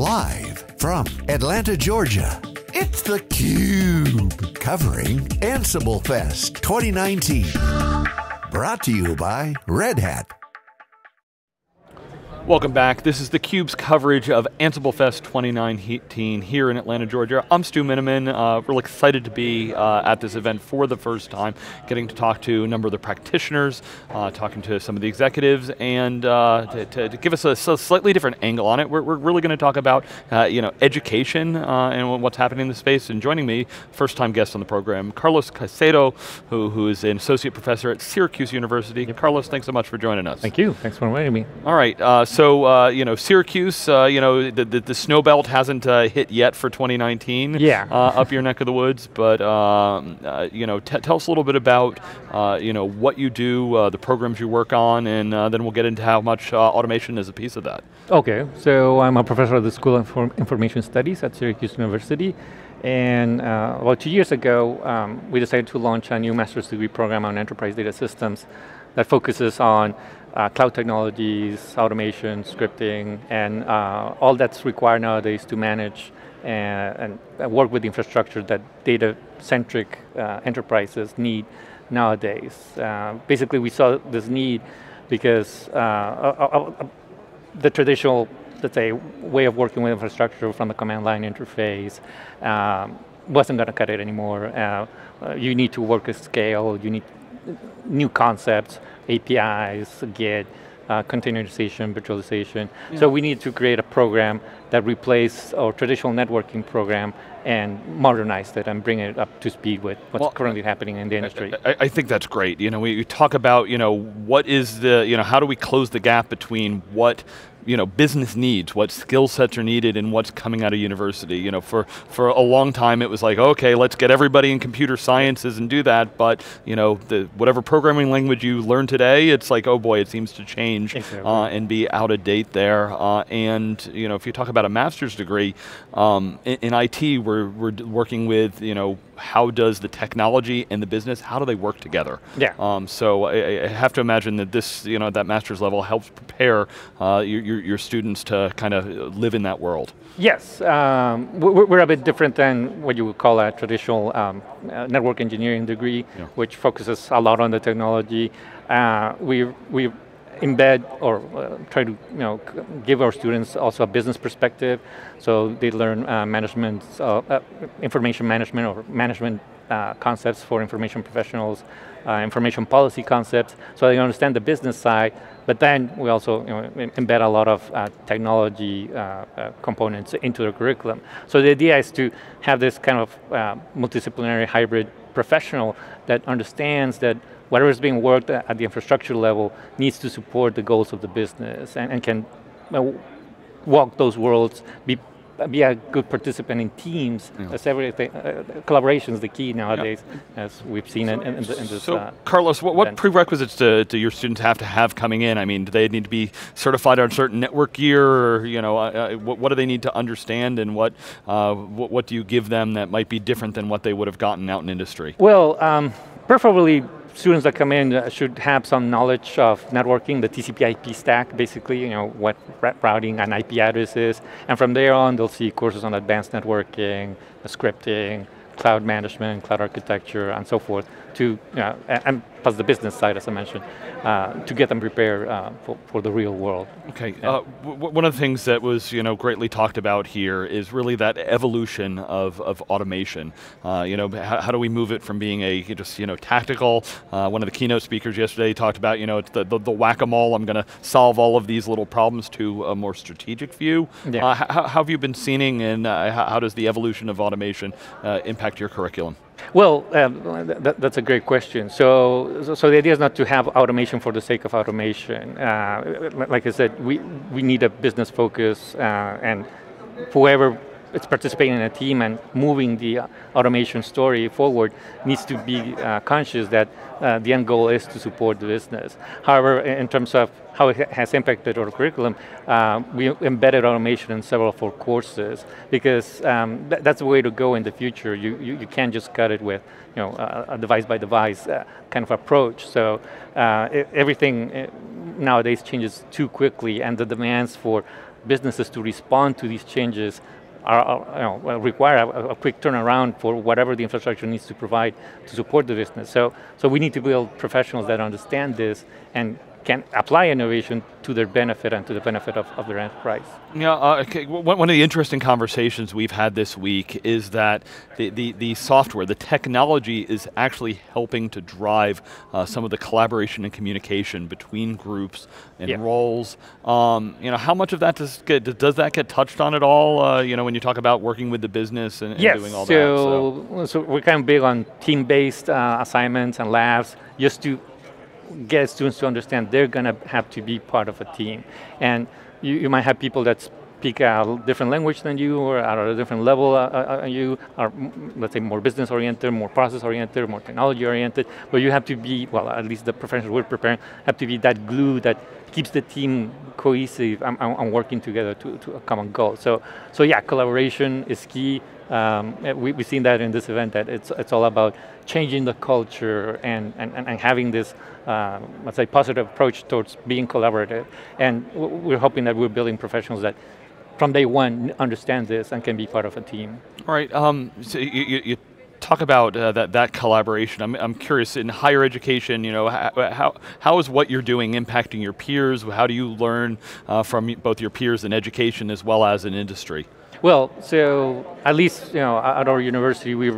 Live from Atlanta, Georgia, it's theCUBE. Covering Ansible Fest 2019. Brought to you by Red Hat. Welcome back. This is theCUBE's coverage of Ansible Fest 2019 here in Atlanta, Georgia. I'm Stu Miniman, uh, really excited to be uh, at this event for the first time, getting to talk to a number of the practitioners, uh, talking to some of the executives, and uh, to, to, to, give us a, a, slightly different angle on it. We're, we're really going to talk about uh, you know, education uh, and what's happening in the space, and joining me, first time guest on the program, Carlos Caicedo, who, who is an associate professor at Syracuse University. Yep. Carlos, thanks so much for joining us. Thank you, thanks for inviting me. All right, so uh, you know, Syracuse, uh, you know, the, the, the, snow belt hasn't uh, hit yet for 2019. Yeah. Uh, up your neck of the woods, but um, uh, you know, tell us a little bit about you know what you do, the programs you work on, and then we'll get into how much automation is a piece of that. Okay, so I'm a professor at the School of Information Studies at Syracuse University. And uh, about two years ago, um, we decided to launch a new master's degree program on enterprise data systems that focuses on uh, cloud technologies, automation, scripting, and uh, all that's required nowadays to manage and, and work with the infrastructure that data-centric uh, enterprises need nowadays. Uh, basically, we saw this need because uh, uh, the traditional, let's say, way of working with infrastructure from the command line interface um, wasn't going to cut it anymore. you need to work at scale, you need new concepts, APIs, Git, uh, containerization, virtualization. Yeah. So we need to create a program that replaces our traditional networking program and modernize it and bring it up to speed with what's well, currently happening in the industry. I, I, think that's great. You know, we talk about, you know, what is the, you know, how do we close the gap between what you know, business needs, what skill sets are needed and what's coming out of university. You know, for, for a long time it was like, okay, let's get everybody in computer sciences and do that, but you know, the, whatever programming language you learn today, it's like, oh boy, it seems to change exactly. uh, and be out of date there. Uh, and you know, if you talk about a master's degree, um, in, in, IT, we're, we're working with, you know, how does the technology and the business, how do they work together? Yeah. Um, so I, I, have to imagine that this, you know, that master's level helps prepare uh, your, your, your, students to kind of live in that world. Yes, um, we're, a bit different than what you would call a traditional um, network engineering degree, yeah. which focuses a lot on the technology. Uh, we, we embed or uh, try to you know give our students also a business perspective, so they learn uh, management, uh, uh information management or management uh, concepts for information professionals, uh, information policy concepts, so they understand the business side. But then we also you know, embed a lot of technology components into the curriculum. So the idea is to have this kind of multidisciplinary hybrid professional that understands that whatever is being worked at the infrastructure level needs to support the goals of the business and, and can walk those worlds, be be a good participant in teams. Yeah. That's everything. Uh, collaboration is the key nowadays, yeah. as we've seen so, in, in, in, this. So, uh, Carlos, what, what prerequisites do, do, your students have to have coming in? I mean, do they need to be certified on certain network gear, or you know, uh, uh what, what, do they need to understand, and what, uh, what, what do you give them that might be different than what they would have gotten out in industry? Well, um, preferably students that come in uh, should have some knowledge of networking, the TCP IP stack, basically, you know, what routing and IP addresses. And from there on, they'll see courses on advanced networking, scripting, cloud management, cloud architecture, and so forth, to, know, and plus the business side, as I mentioned, uh, to get them prepared uh, for, for, the real world. Okay, yeah. uh, one of the things that was you know greatly talked about here is really that evolution of, of automation. Uh, you know, how, how, do we move it from being a just you know tactical? Uh, one of the keynote speakers yesterday talked about you know it's the, the, the whack-a-mole. I'm going to solve all of these little problems to a more strategic view. Yeah. Uh, how, have you been seeing, and how, does the evolution of automation impact your curriculum? Well, um, that, that's a great question. So, so, the idea is not to have automation for the sake of automation. Uh, like I said, we, we need a business focus uh, and whoever is participating in a team and moving the automation story forward needs to be uh, conscious that uh, the end goal is to support the business. However, in terms of how it has impacted our curriculum, uh, we embedded automation in several of our courses because um, th that's the way to go in the future. You, you, you can't just cut it with you know, a, device by device uh, kind of approach. So uh, it, everything, uh, nowadays changes too quickly and the demands for businesses to respond to these changes are, you know, require a, a, quick turnaround for whatever the infrastructure needs to provide to support the business. So, so we need to build professionals that understand this and can apply innovation to their benefit and to the benefit of, of their enterprise. Yeah, uh, okay. one of the interesting conversations we've had this week is that the, the, the software, the technology is actually helping to drive uh, some of the collaboration and communication between groups and yeah. roles. Um, you know, how much of that does get, does that get touched on at all? Uh, you know, when you talk about working with the business and, and yes, doing all so, that. So. so we're kind of big on team-based uh, assignments and labs, just to get students to understand they're going to have to be part of a team. And you, you might have people that speak a different language than you or at a different level uh, uh, uh you are, let's say, more business oriented, more process oriented, more technology oriented, but you have to be, well, at least the professionals we're preparing have to be that glue that keeps the team cohesive and, and working together to, to a common goal. So, so yeah, collaboration is key. Um, we, have seen that in this event that it's, it's all about changing the culture and, and, and having this, uh, let's say, positive approach towards being collaborative. And we're hoping that we're building professionals that from day one understand this and can be part of a team. All right, um, so you, you talk about uh, that that collaboration. I'm, I'm curious in higher education. You know, how how is what you're doing impacting your peers? How do you learn uh, from both your peers in education as well as in industry? Well, so at least you know at our university we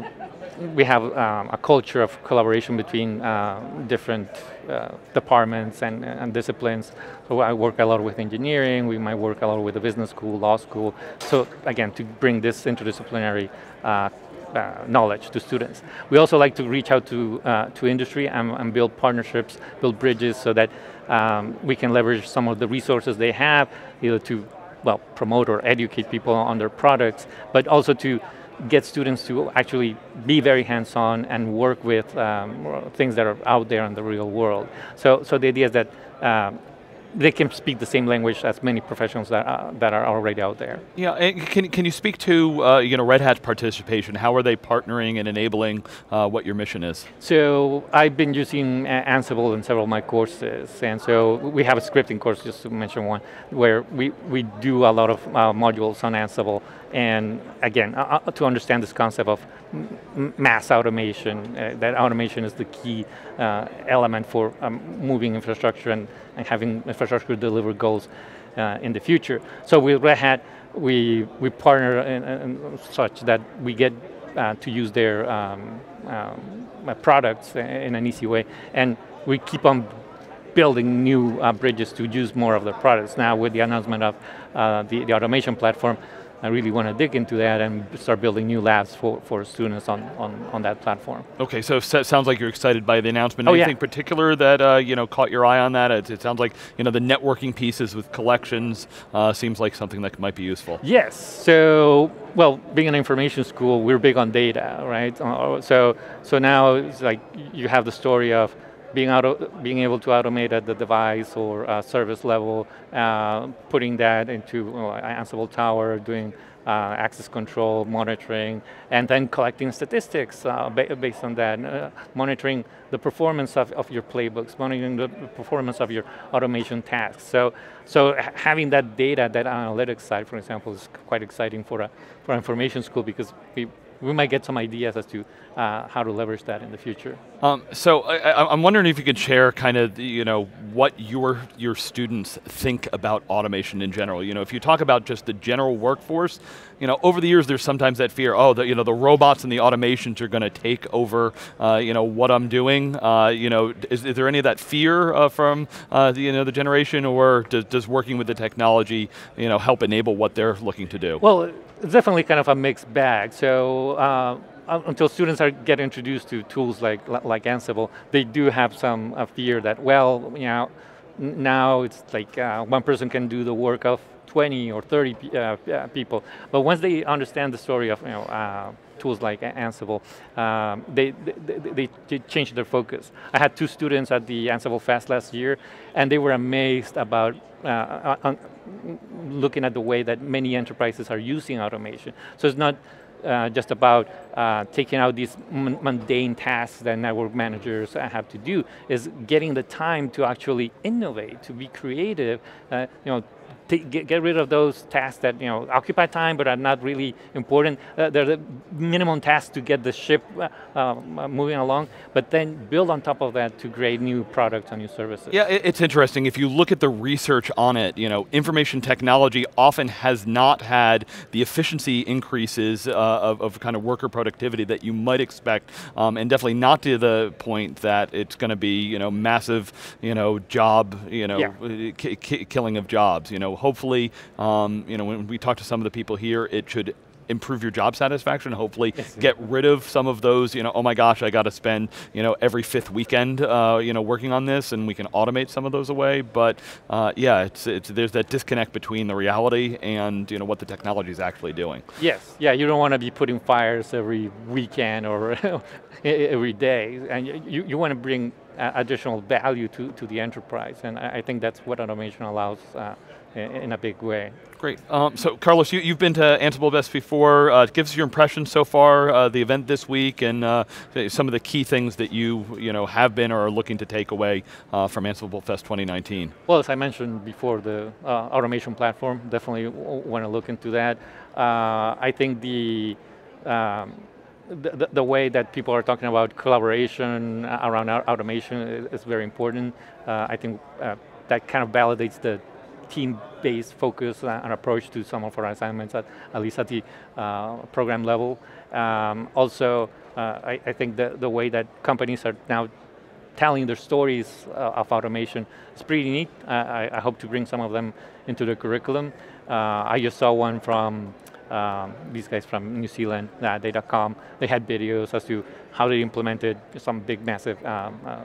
we have um, a culture of collaboration between uh, different uh, departments and, and, disciplines. So I work a lot with engineering, we might work a lot with the business school, law school. So again, to bring this interdisciplinary uh, uh, knowledge to students. We also like to reach out to, uh, to industry and, and, build partnerships, build bridges so that um, we can leverage some of the resources they have, either to well, promote or educate people on their products, but also to get students to actually be very hands-on and work with um, things that are out there in the real world. So, so the idea is that um, they can speak the same language as many professionals that, uh, that are already out there. Yeah, can, can you speak to uh, you know Red Hat's participation? How are they partnering and enabling uh, what your mission is? So I've been using Ansible in several of my courses, and so we have a scripting course, just to mention one, where we, we do a lot of uh, modules on Ansible, and again, uh, uh, to understand this concept of mass automation, that automation is the key element for um, moving infrastructure and, and having infrastructure deliver goals uh, in the future. So with Red Hat, we, we partner in, in such that we get uh, to use their um, um, products in an easy way. And we keep on building new uh, bridges to use more of their products. Now with the announcement of uh, the, the automation platform, I really want to dig into that and start building new labs for, for students on, on, on that platform. Okay, so it sounds like you're excited by the announcement. Oh, Anything yeah. particular that uh, you know caught your eye on that? It, it, sounds like you know the networking pieces with collections uh, seems like something that might be useful. Yes. So well, being an information school, we're big on data, right? Uh, so so now it's like you have the story of being, auto, being able to automate at the device or uh, service level, uh, putting that into Ansible Tower, doing uh, access control, monitoring, and then collecting statistics uh, ba based on that, uh, monitoring the performance of, of your playbooks, monitoring the performance of your automation tasks. So, so having that data, that analytics side, for example, is quite exciting for a for information school because we we might get some ideas as to uh, how to leverage that in the future. Um, so I, am wondering if you could share kind of you know what your your students think about automation in general. You know, if you talk about just the general workforce, you know, over the years there's sometimes that fear. Oh, the, you know, the robots and the automations are going to take over. Uh, you know what I'm doing. Uh, you know, is, is, there any of that fear uh, from uh, the, you know the generation, or does, does working with the technology you know help enable what they're looking to do? Well it's definitely kind of a mixed bag. So uh, until students are get introduced to tools like like Ansible, they do have some uh, fear that well, you know, now it's like uh, one person can do the work of 20 or 30 uh, people. But once they understand the story of you know uh, tools like Ansible, um, they, they, they, change their focus. I had two students at the Ansible Fest last year, and they were amazed about uh, looking at the way that many enterprises are using automation. So it's not uh, just about uh, taking out these mundane tasks that network managers have to do, is getting the time to actually innovate, to be creative, uh, you know, get, get rid of those tasks that you know occupy time but are not really important. Uh, they're the minimum tasks to get the ship uh, um, moving along, but then build on top of that to create new products and new services. Yeah, it's interesting. If you look at the research on it, you know, information technology often has not had the efficiency increases uh, of, of, kind of worker productivity that you might expect, um, and definitely not to the point that it's going to be, you know, massive, you know, job, you know, yeah. killing of jobs. You know, hopefully, um, you know, when we talk to some of the people here, it should improve your job satisfaction, hopefully yes. get rid of some of those, you know, oh my gosh, I got to spend, you know, every fifth weekend, uh, you know, working on this and we can automate some of those away. But uh, yeah, it's, it's, there's that disconnect between the reality and, you know, what the technology is actually doing. Yes, yeah, you don't want to be putting fires every weekend or every day. And you, you want to bring uh, additional value to, to the enterprise. And I, I think that's what automation allows uh, in a big way. Great. Um, so, Carlos, you, have been to Ansible Fest before. Uh, give us your impression so far, uh, the event this week, and uh, some of the key things that you you know have been or are looking to take away uh, from Ansible Fest 2019. Well, as I mentioned before, the uh, automation platform definitely want to look into that. Uh, I think the um, the, the, way that people are talking about collaboration around automation is, is very important. I think that kind of validates the team-based focus and approach to some of our assignments, at, at least at the uh, program level. Um, also, uh, I, I, think the, the way that companies are now telling their stories uh, of automation is pretty neat. I, I, hope to bring some of them into the curriculum. Uh, I just saw one from um, these guys from New Zealand, uh, Datacom, they had videos as to how they implemented some big, massive um, uh,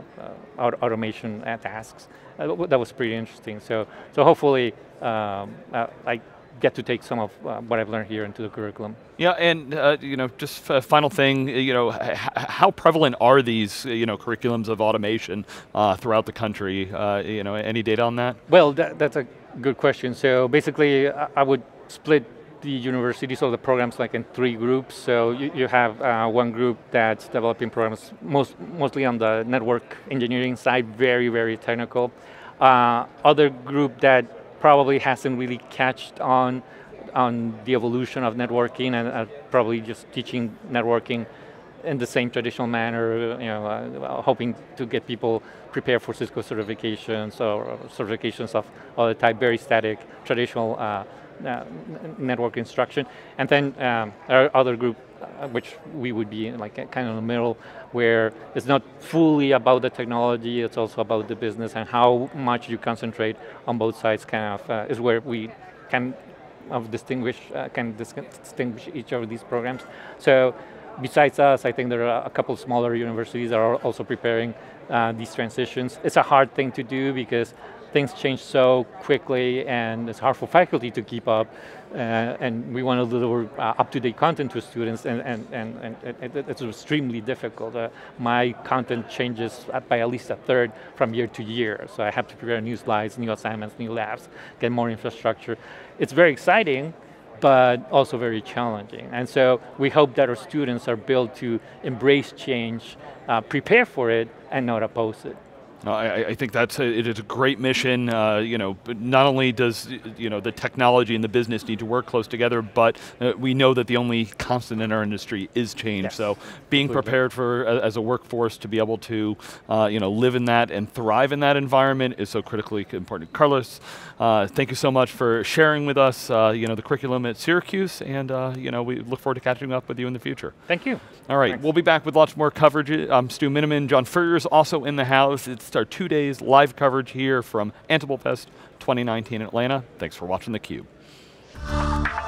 uh, automation tasks. Uh, that was pretty interesting. So, so hopefully, um, uh, I get to take some of uh, what I've learned here into the curriculum. Yeah, and uh, you know, just a final thing, you know, how prevalent are these, you know, curriculums of automation uh, throughout the country? Uh, you know, any data on that? Well, that, that's a good question. So basically, I would split the universities or the programs like in three groups. So you, you have uh, one group that's developing programs most, mostly on the network engineering side, very, very technical. Uh, other group that probably hasn't really catched on on the evolution of networking and uh, probably just teaching networking in the same traditional manner, you know, uh, hoping to get people prepared for Cisco certifications or certifications of other type, very static, traditional uh, uh, network instruction. And then um, our other group, uh, which we would be like kind of in the middle, where it's not fully about the technology, it's also about the business and how much you concentrate on both sides kind of uh, is where we can of distinguish, uh, can distinguish each of these programs. So besides us, I think there are a couple smaller universities that are also preparing uh, these transitions. It's a hard thing to do because things change so quickly and it's hard for faculty to keep up uh, and we want to deliver uh, up-to-date content to students and, and, and, and it's extremely difficult. Uh, my content changes by at least a third from year to year so I have to prepare new slides, new assignments, new labs, get more infrastructure. It's very exciting but also very challenging. And so we hope that our students are built to embrace change, uh, prepare for it, and not oppose it. Uh, I, I, think that's a, it is a great mission. Uh, you know, not only does you know the technology and the business need to work close together, but uh, we know that the only constant in our industry is change. Yes. So, being prepared for as a workforce to be able to uh, you know live in that and thrive in that environment is so critically important. Carlos, uh, thank you so much for sharing with us. Uh, you know the curriculum at Syracuse, and you know we look forward to catching up with you in the future. Thank you. All right, Thanks. we'll be back with lots more coverage. I'm Stu Miniman. John Furrier is also in the house. It's our two days live coverage here from Ansible Fest 2019 in Atlanta. Thanks for watching theCUBE.